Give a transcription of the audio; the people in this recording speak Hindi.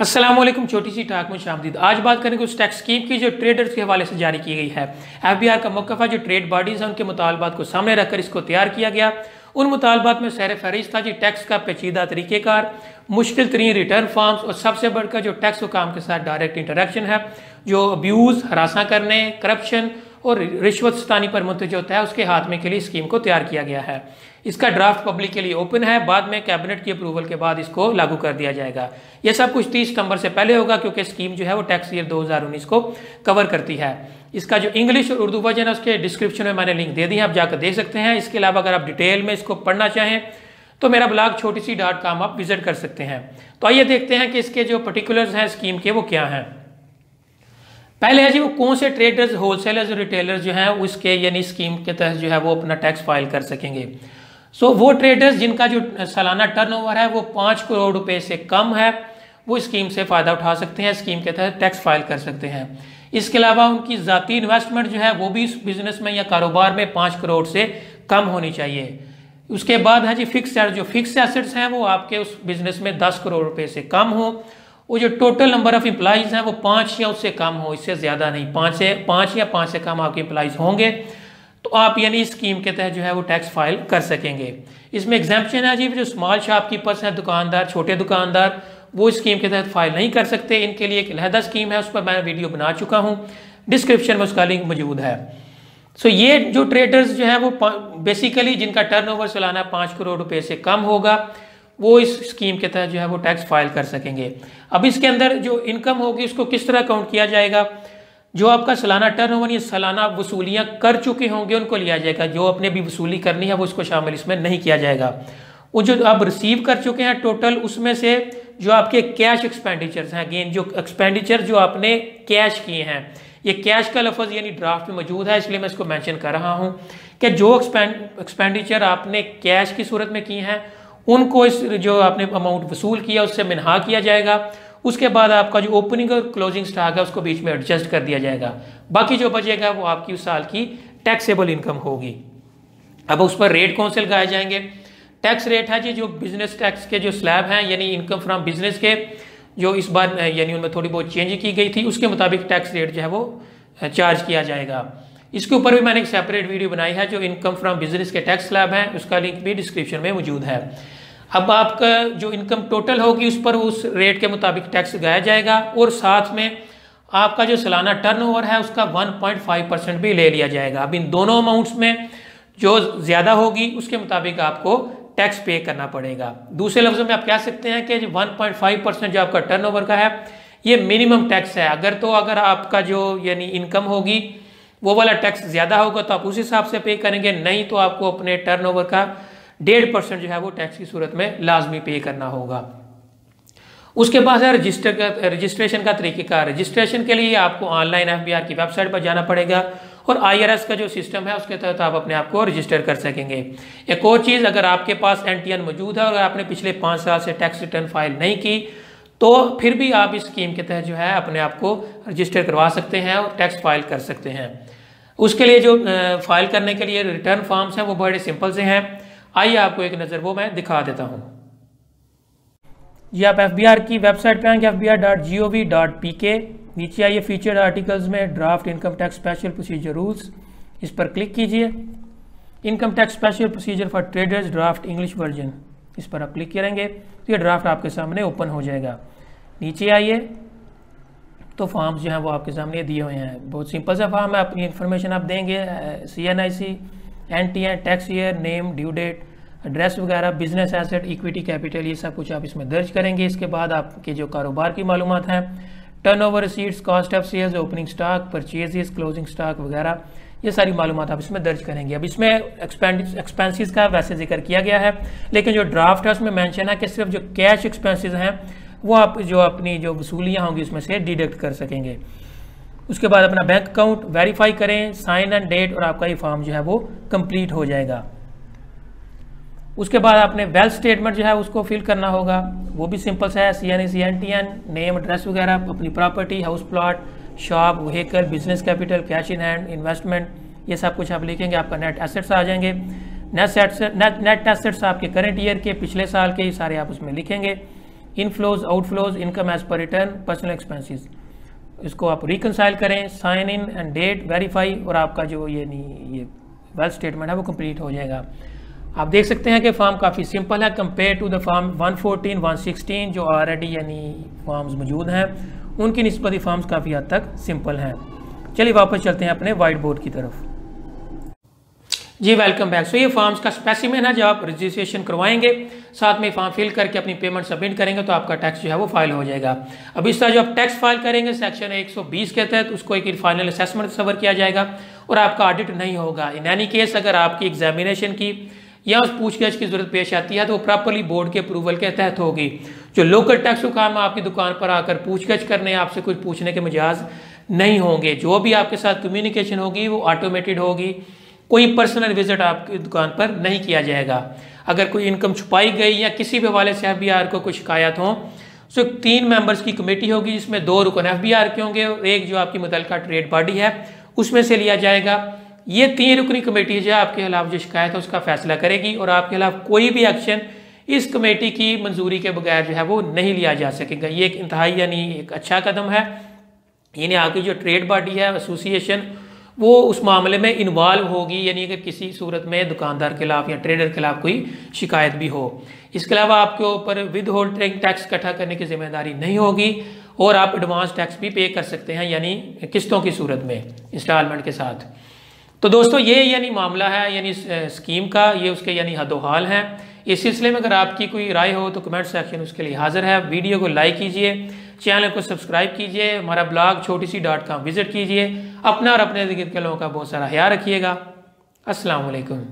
असलम छोटी सी टाक में शामदीद। आज बात करेंगे उस टैक्स स्कीम की जो ट्रेडर्स के हवाले से जारी की गई है। एफ़ बी आर का मौकफ़ा, जो ट्रेड बॉडीज़ हैं, उनके मुतालबात को सामने रखकर इसको तैयार किया गया। उन मुतालबात में सैर फहरिस्त था जी टैक्स का पेचीदा तरीक़ेकार, मुश्किल तरीन रिटर्न फॉर्म्स और सबसे बढ़कर जो टैक्स हुकाम के साथ डायरेक्ट इंटरेक्शन है, जो अब्यूज़ हरासा करने करप्शन और रिश्वत स्थानी पर मुंतज होता है। उसके हाथ में के लिए स्कीम को तैयार किया गया है। इसका ड्राफ्ट पब्लिक के लिए ओपन है। बाद में कैबिनेट की अप्रूवल के बाद इसको लागू कर दिया जाएगा। यह सब कुछ 30 सितंबर से पहले होगा, क्योंकि स्कीम जो है वो टैक्स ईयर 2019 को कवर करती है। इसका जो इंग्लिश और उर्दू वर्जन है, उसके डिस्क्रिप्शन में मैंने लिंक दे दी है, आप जाकर देख सकते हैं। इसके अलावा अगर आप डिटेल में इसको पढ़ना चाहें तो मेरा ब्लॉग छोटी सी डॉट कॉम आप विज़िट कर सकते हैं। तो आइए देखते हैं कि इसके जो पर्टिकुलर्स हैं, स्कीम के, वो क्या हैं। पहले है जी वो कौन से ट्रेडर्स होलसेलर्स रिटेलर्स जो हैं उसके यानी स्कीम के तहत जो है वो अपना टैक्स फ़ाइल कर सकेंगे। सो so, वो ट्रेडर्स जिनका जो सालाना टर्नओवर है वो पाँच करोड़ रुपए से कम है वो स्कीम से फ़ायदा उठा सकते हैं स्कीम के तहत टैक्स फ़ाइल कर सकते हैं। इसके अलावा उनकी ज़ाती इन्वेस्टमेंट जो है वो भी इस बिज़नेस में या कारोबार में पाँच करोड़ से कम होनी चाहिए। उसके बाद है जी फिक्स जो फिक्स एसेट्स हैं वो आपके उस बिज़नेस में दस करोड़ रुपए से कम हो। वो जो टोटल नंबर ऑफ़ एम्प्लॉज़ हैं, वो पाँच या उससे कम हो, इससे ज़्यादा नहीं, पाँच से, पाँच या पाँच से कम आपके एम्प्लॉज़ होंगे। तो आप यानी स्कीम के तहत जो है वो टैक्स फ़ाइल कर सकेंगे। इसमें एग्जामेशन है जी जो स्मॉल शॉपकीपर्स हैं, दुकानदार, छोटे दुकानदार, वो स्कीम के तहत फ़ाइल नहीं कर सकते। इनके लिए एक लहदा स्कीम है, उस पर मैं वीडियो बना चुका हूँ। डिस्क्रिप्शन में उसका लिंक मौजूद है। सो ये जो ट्रेडर्स जो है, वो बेसिकली जिनका टर्न ओवर सालाना पाँच करोड़ रुपये से कम होगा वो इस स्कीम के तहत जो है वो टैक्स फ़ाइल कर सकेंगे। अब इसके अंदर जो इनकम होगी, उसको किस तरह काउंट किया जाएगा? जो आपका सालाना टर्न ओवर या सालाना वसूलियाँ कर चुके होंगे, उनको लिया जाएगा। जो अपने भी वसूली करनी है, वो उसको शामिल इसमें नहीं किया जाएगा। वो जो आप रिसीव कर चुके हैं टोटल उसमें से जो आपके कैश एक्सपेंडिचर्स हैं अगेन जो एक्सपेंडिचर जो आपने कैश किए हैं, ये कैश का लफज यानी ड्राफ्ट में मौजूद है, इसलिए मैं इसको मेंशन कर रहा हूँ कि जो एक्सपेंडिचर आपने कैश की सूरत में किए हैं उनको इस जो आपने अमाउंट वसूल किया, उससे मिनहा किया जाएगा। उसके बाद आपका जो ओपनिंग और क्लोजिंग स्टॉक है, उसको बीच में एडजस्ट कर दिया जाएगा। बाकी जो बचेगा, वो आपकी उस साल की टैक्सेबल इनकम होगी। अब उस पर रेट कौन से लगाए जाएँगे? टैक्स रेट है जी, जो बिज़नेस टैक्स के जो स्लैब हैं, यानी इनकम फ्रॉम बिज़नेस के, जो इस बार, यानी उनमें थोड़ी बहुत चेंज की गई थी, उसके मुताबिक टैक्स रेट जो है वो चार्ज किया जाएगा। इसके ऊपर भी मैंने एक सेपरेट वीडियो बनाई है, जो इनकम फ्रॉम बिज़नेस के टैक्स स्लैब हैं, उसका लिंक भी डिस्क्रिप्शन में मौजूद है। अब आपका जो इनकम टोटल होगी उस पर उस रेट के मुताबिक टैक्स लगाया जाएगा और साथ में आपका जो सालाना टर्नओवर है उसका 1.5 परसेंट भी ले लिया जाएगा। अब इन दोनों अमाउंट्स में जो ज़्यादा होगी उसके मुताबिक आपको टैक्स पे करना पड़ेगा। दूसरे लफ्ज़ों में आप कह सकते हैं कि 1.5 परसेंट जो आपका टर्नओवर का है, ये मिनिमम टैक्स है। अगर तो अगर आपका जो यानी इनकम होगी, वो वाला टैक्स ज़्यादा होगा तो आप उस हिसाब से पे करेंगे, नहीं तो आपको अपने टर्नओवर का डेढ़ परसेंट जो है वो टैक्स की सूरत में लाजमी पे करना होगा। उसके बाद है रजिस्टर का, रजिस्ट्रेशन का तरीक़ेकार। रजिस्ट्रेशन के लिए आपको ऑनलाइन एफबीआर की वेबसाइट पर जाना पड़ेगा और आईआरएस का जो सिस्टम है उसके तहत आप अपने आप को रजिस्टर कर सकेंगे। एक और चीज़, अगर आपके पास एनटीएन मौजूद है और आपने पिछले पाँच साल से टैक्स रिटर्न फ़ाइल नहीं की तो फिर भी आप इस स्कीम के तहत जो है अपने आप को रजिस्टर करवा सकते हैं और टैक्स फ़ाइल कर सकते हैं। उसके लिए जो फ़ाइल करने के लिए रिटर्न फॉर्म्स हैं वो बड़े सिंपल से हैं। आइए आपको एक नज़र, वो मैं दिखा देता हूँ। जी आप एफबीआर की वेबसाइट पे आएँगे F B R dot G O V dot P K नीचे आइए फीचर्ड आर्टिकल्स में draft income tax special procedure rules इस पर क्लिक कीजिए। Income tax special procedure for traders draft English version इस पर आप क्लिक करेंगे तो ये ड्राफ्ट आपके सामने ओपन हो जाएगा। नीचे आइए तो फॉर्म्स जो हैं वो आपके सामने दिए हुए हैं। बहुत सिंपल सा फॉर्म है, अपनी इन्फॉर्मेशन आप देंगे C N I C N T N tax year name due date address वगैरह बिज़नेस एसेट इक्विटी कैपिटल ये सब कुछ आप इसमें दर्ज करेंगे। इसके बाद आपके जो कारोबार की मालूम हैं turnover receipts cost of sales opening stock purchases closing stock वगैरह, ये सारी मालूम आप इसमें दर्ज करेंगे। अब इसमें एक्सपेंसिस का वैसे ज़िक्र किया गया है, लेकिन जो ड्राफ्ट है, उसमें मैंशन है कि सिर्फ़ जो कैश एक्सपेंसिस हैं, वो आप जो अपनी जो वसूलियाँ होंगी, उसमें से डिडक्ट कर सकेंगे। उसके बाद अपना बैंक अकाउंट वेरीफाई करें साइन एंड डेट और आपका ये फॉर्म जो है वो कंप्लीट हो जाएगा। उसके बाद आपने वेल्थ स्टेटमेंट जो है उसको फिल करना होगा। वो भी सिंपल सा है C N A C N T N name address वगैरह, अपनी property house plot shop vehicle business capital cash in hand investment ये सब कुछ आप लिखेंगे, आपका नेट एसेट्स आ जाएँगे। नेट नेट एसेट्स आपके करंट ईयर के, पिछले साल के सारे आप उसमें लिखेंगे। Inflows outflows income as per return personal expenses इसको आप रिकनसाइल करें sign in and date verify और आपका जो ये नहीं ये वेल्थ स्टेटमेंट है वो कंप्लीट हो जाएगा। आप देख सकते हैं कि फॉर्म काफ़ी सिंपल है कंपेयर टू द फॉर्म 114, 116 जो ऑलरेडी यानी फॉर्म्स मौजूद हैं उनकी नस्बत फॉर्म्स काफ़ी हद तक सिंपल हैं। चलिए वापस चलते हैं अपने वाइट बोर्ड की तरफ़। जी वेलकम बैक सो ये फॉर्म्स का स्पेसिमेन है जब आप रजिस्ट्रेशन करवाएँगे, साथ में फॉर्म फिल करके अपनी पेमेंट सबमिट करेंगे तो आपका टैक्स जो है वो फ़ाइल हो जाएगा। अब इस तरह जो आप टैक्स फ़ाइल करेंगे सेक्शन 120 के तहत, उसको एक फाइनल असेसमेंट सवर किया जाएगा और आपका ऑडिट नहीं होगा। इन एनी केस अगर आपकी एग्जामिनेशन की या उस पूछगछ की ज़रूरत पेश आती है तो वो प्रॉपरली बोर्ड के अप्रूवल के तहत होगी। जो लोकल टैक्स हुकाम आपकी दुकान पर आकर पूछगछ करने, आपसे कुछ पूछने के मिजाज नहीं होंगे। जो भी आपके साथ कम्युनिकेशन होगी, वो ऑटोमेटेड होगी। कोई पर्सनल विज़िट आपकी दुकान पर नहीं किया जाएगा। अगर कोई इनकम छुपाई गई या किसी भी हवाले से एफ़ को कोई शिकायत हो तो तीन मेंबर्स की कमेटी होगी, जिसमें दो रुकन एफ़ बी आर के होंगे और एक जो आपकी मुतल ट्रेड बॉडी है, उसमें से लिया जाएगा। ये तीन रुकनी कमेटी जो है आपके खिलाफ जो शिकायत है, उसका फैसला करेगी और आपके खिलाफ कोई भी एक्शन इस कमेटी की मंजूरी के बगैर जो है वो नहीं लिया जा सकेगा। ये एक इंतहाई यानी एक अच्छा कदम है। यानी आपकी जो ट्रेड बॉडी है एसोसिएशन वो उस मामले में इन्वॉल्व होगी, यानी कि किसी सूरत में दुकानदार के खिलाफ या ट्रेडर के खिलाफ कोई शिकायत भी हो। इसके अलावा आपके ऊपर विद होल्डिंग टैक्स इकट्ठा करने की ज़िम्मेदारी नहीं होगी और आप एडवांस टैक्स भी पे कर सकते हैं, यानी किस्तों की सूरत में इंस्टॉलमेंट के साथ। तो दोस्तों, ये यानी मामला है, यानी स्कीम का, ये उसके यानी हदोहाल हैं। इस सिलसिले में अगर आपकी कोई राय हो तो कमेंट सेक्शन उसके लिए हाजिर है। वीडियो को लाइक कीजिए। चैनल को सब्सक्राइब कीजिए, हमारा ब्लॉग छोटी सी डॉट कॉम विज़िट कीजिए, अपना और अपने के लोगों का बहुत सारा ख्याल रखिएगा। असलकम